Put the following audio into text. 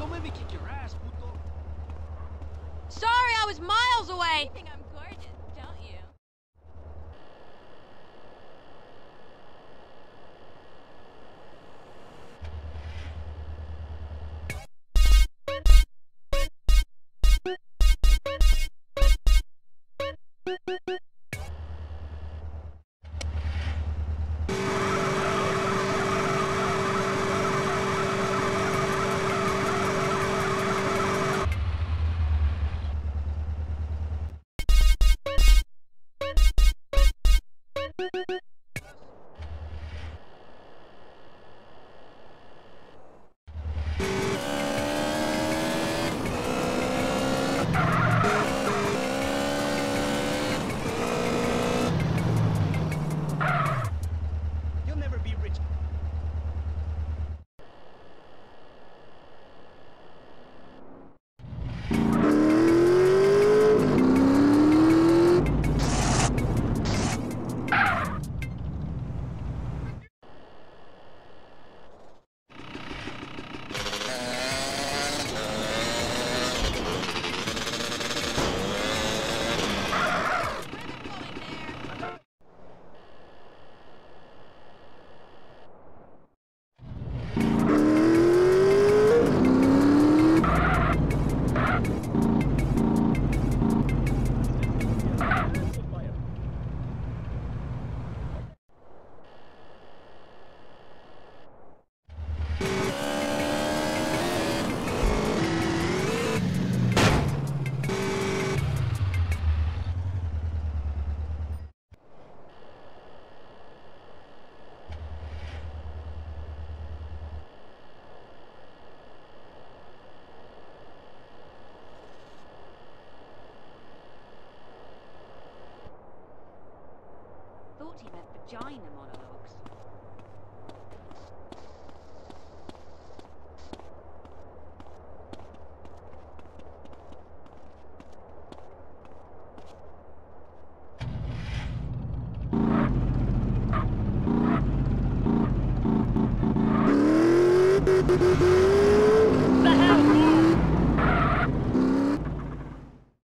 Don't make me kick your ass, puto. Sorry, I was miles away. team has vagina monologue.